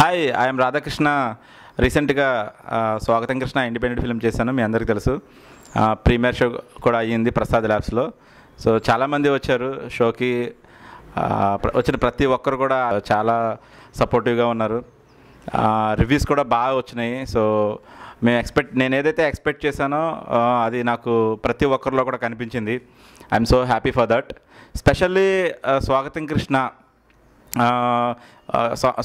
Hi I'm Radhakrishna రీసెంట్గా స్వాగతం Krishna independent film చేశాను మీ అందరికీ తెలుసు. ప్రీమియర్ షో కూడా అయ్యింది ప్రసాద్ ల్యాబ్స్లో సో చాలామంది వచ్చారు షోకి. వచ్చిన ప్రతి ఒక్కరు కూడా చాలా సపోర్టివ్గా ఉన్నారు. రివ్యూస్ కూడా బాగా వచ్చినాయి. సో మేము ఎక్స్పెక్ట్ నేను ఏదైతే ఎక్స్పెక్ట్ చేశానో అది నాకు ప్రతి ఒక్కరిలో కూడా కనిపించింది. I'm so happy for that specially స్వాగతం కృష్ణ.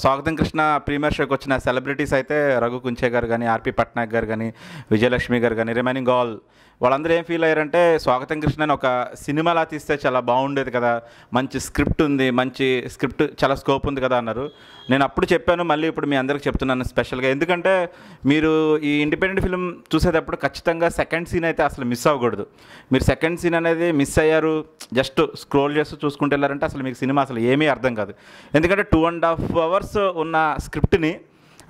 స్వాగతం కృష్ణ ప్రీమియర్ షోకి వచ్చిన సెలబ్రిటీస్ అయితే రఘు కుంచే గారు కానీ ఆర్పి పట్నాయక్ గారు కానీ విజయలక్ష్మి గారు కానీ రిమైనింగ్ ఆల్ వాళ్ళందరూ ఏం ఫీల్ అయ్యారంటే స్వాగతం కృష్ణ అని ఒక సినిమాలా తీస్తే చాలా బాగుండేది కదా. మంచి స్క్రిప్ట్ ఉంది మంచి స్క్రిప్ట్ చాలా స్కోప్ ఉంది కదా అన్నారు. నేను అప్పుడు చెప్పాను మళ్ళీ ఇప్పుడు మీ అందరికి చెప్తున్నాను స్పెషల్గా. ఎందుకంటే మీరు ఈ ఇండిపెండెంట్ ఫిల్మ్ చూసేటప్పుడు ఖచ్చితంగా సెకండ్ సీన్ అయితే అసలు మిస్ అవ్వకూడదు. మీరు సెకండ్ సీన్ అనేది మిస్ అయ్యారు జస్ట్ స్క్రోల్ చేస్తూ చూసుకుంటూ వెళ్ళారంటే అసలు మీకు సినిమా అసలు ఏమీ అర్థం కాదు. ఎందుకంటే టూ అండ్ హాఫ్ అవర్స్ ఉన్న స్క్రిప్ట్ని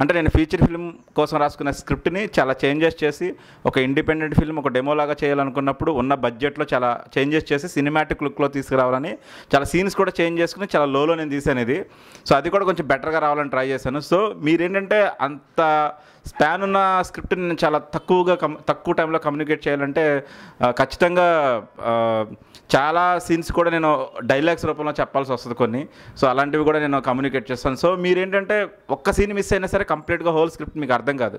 అంటే నేను ఫీచర్ ఫిల్మ్ కోసం రాసుకున్న స్క్రిప్ట్ని చాలా చేంజెస్ చేసి ఒక ఇండిపెండెంట్ ఫిల్మ్ ఒక డెమో లాగా చేయాలనుకున్నప్పుడు ఉన్న బడ్జెట్లో చాలా చేంజెస్ చేసి సినిమాటిక్ లుక్లో తీసుకురావాలని చాలా సీన్స్ కూడా చేంజ్ చేసుకుని చాలా లోలో నేను తీసాను ఇది. సో అది కూడా కొంచెం బెటర్గా రావాలని ట్రై చేశాను. సో మీరేంటంటే అంత స్పాన్ ఉన్న స్క్రిప్ట్ని నేను చాలా తక్కువగా కమ్ తక్కువ టైంలో కమ్యూనికేట్ చేయాలంటే ఖచ్చితంగా చాలా సీన్స్ కూడా నేను డైలాగ్స్ రూపంలో చెప్పాల్సి వస్తుంది కొన్ని. సో అలాంటివి కూడా నేను కమ్యూనికేట్ చేస్తాను. సో మీరేంటంటే ఒక్క సీన్ మిస్ అయినా సరే కంప్లీట్గా హోల్ స్క్రిప్ట్ మీకు అర్థం కాదు.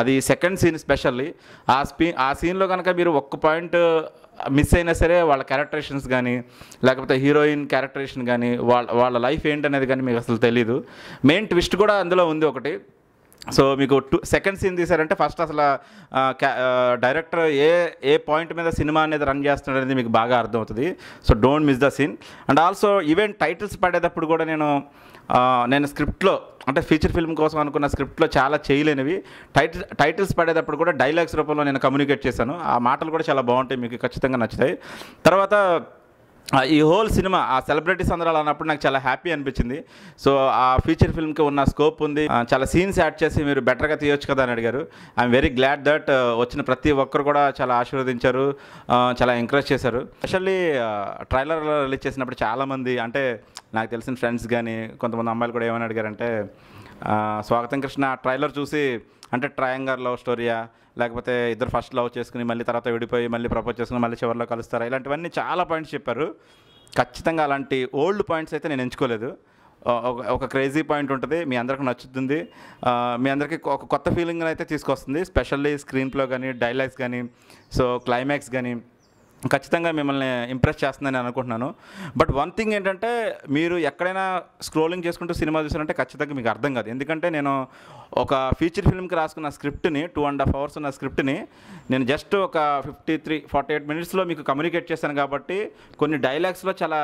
అది సెకండ్ సీన్ స్పెషల్లీ ఆ స్పీ ఆ సీన్లో కనుక మీరు ఒక్క పాయింట్ మిస్ uh, అయినా సరే వాళ్ళ క్యారెక్టరేషన్స్ కానీ లేకపోతే హీరోయిన్ క్యారెక్టరేషన్ కానీ వాళ్ళ వాళ్ళ లైఫ్ ఏంటనేది కానీ మీకు అసలు తెలీదు. మెయిన్ ట్విస్ట్ కూడా అందులో ఉంది ఒకటి. సో మీకు టూ సెకండ్ సీన్ తీసారంటే ఫస్ట్ అసలు క్యా- డైరెక్టర్ ఏ ఏ పాయింట్ మీద సినిమా అనేది రన్ చేస్తున్నాడు అనేది మీకు బాగా అర్థమవుతుంది. So don't miss the scene and also even titles పడేటప్పుడు కూడా నేను నేను స్క్రిప్ట్లో అంటే ఫీచర్ ఫిల్మ్ కోసం అనుకున్న స్క్రిప్ట్లో చాలా చేయలేనివి. టైటిల్ టైటిల్స్ పడేటప్పుడు కూడా డైలాగ్స్ రూపంలో నేను కమ్యూనికేట్ చేశాను. ఆ మాటలు కూడా చాలా బాగుంటాయి మీకు ఖచ్చితంగా నచ్చుతాయి. తర్వాత ఈ హోల్ సినిమా ఆ సెలబ్రిటీస్ అందరూ అన్నప్పుడు నాకు చాలా హ్యాపీ అనిపించింది. సో ఆ ఫీచర్ ఫిల్మ్కి ఉన్న స్కోప్ ఉంది. చాలా సీన్స్ యాడ్ చేసి మీరు బెటర్గా తీయొచ్చు కదా అని అడిగారు. ఐఎమ్ వెరీ గ్లాడ్ దట్ వచ్చిన ప్రతి ఒక్కరు కూడా చాలా ఆశీర్వదించారు. చాలా ఎంకరేజ్ చేశారు. స్పెషల్లీ ట్రైలర్ రిలీజ్ చేసినప్పుడు చాలామంది అంటే నాకు తెలిసిన ఫ్రెండ్స్ కానీ కొంతమంది అమ్మాయిలు కూడా ఏమని అడిగారంటే స్వాగతం కృష్ణ ట్రైలర్ చూసి అంటే ట్రయాంగర్ లవ్ స్టోరీయా లేకపోతే ఇద్దరు ఫస్ట్ లవ్ చేసుకుని మళ్ళీ తర్వాత విడిపోయి మళ్ళీ ప్రపోజ్ చేసుకుని మళ్ళీ చివరిలో కలుస్తారా? ఇలాంటివన్నీ చాలా పాయింట్స్ చెప్పారు. ఖచ్చితంగా అలాంటి ఓల్డ్ పాయింట్స్ అయితే నేను ఎంచుకోలేదు. ఒక ఒక క్రేజీ పాయింట్ ఉంటుంది. మీ అందరికి నచ్చుతుంది. మీ అందరికీ ఒక కొత్త ఫీలింగ్ అయితే తీసుకొస్తుంది. స్పెషల్లీ స్క్రీన్ ప్లో కానీ డైలాగ్స్ కానీ సో క్లైమాక్స్ కానీ ఖచ్చితంగా మిమ్మల్ని ఇంప్రెస్ చేస్తుందని నేను అనుకుంటున్నాను. బట్ వన్ థింగ్ ఏంటంటే మీరు ఎక్కడైనా స్క్రోలింగ్ చేసుకుంటూ సినిమా చూసారంటే ఖచ్చితంగా మీకు అర్థం కాదు. ఎందుకంటే నేను ఒక ఫీచర్ ఫిల్మ్కి రాసుకున్న స్క్రిప్ట్ని టూ అండ్ హాఫ్ అవర్స్ ఉన్న స్క్రిప్ట్ని నేను జస్ట్ ఒక ఫిఫ్టీ త్రీ ఫార్టీ ఎయిట్ మినిట్స్లో మీకు కమ్యూనికేట్ చేశాను కాబట్టి కొన్ని డైలాగ్స్లో చాలా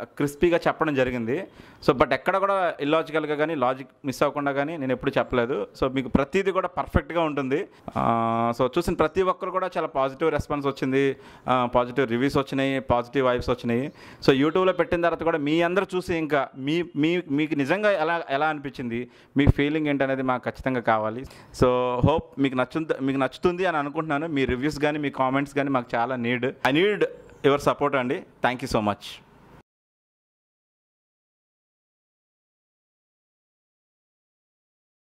uh, క్రిస్పీగా చెప్పడం జరిగింది. సో బట్ ఎక్కడ కూడా ఇల్లాజికల్గా కానీ లాజిక్ మిస్ అవ్వకుండా కానీ నేను ఎప్పుడు చెప్పలేదు. సో మీకు ప్రతిదీ కూడా పర్ఫెక్ట్గా ఉంటుంది. Uh, సో చూసిన ప్రతి ఒక్కరు కూడా చాలా పాజిటివ్ రెస్పాన్స్ వచ్చింది. Uh, పాజిటివ్ రివ్యూస్ వచ్చినాయి పాజిటివ్ వైబ్స్ వచ్చినాయి. సో యూట్యూబ్లో పెట్టిన తర్వాత కూడా మీ అందరూ చూసి ఇంకా మీ మీ మీకు నిజంగా ఎలా ఎలా అనిపించింది? మీ ఫీలింగ్ ఏంటనేది మాకు ఖచ్చితంగా కావాలి. సో హోప్ మీకు నచ్చు మీకు నచ్చుతుంది అని అనుకుంటున్నాను. మీ రివ్యూస్ కానీ మీ కామెంట్స్ కానీ మాకు చాలా need I need your support అండి. Thank you so much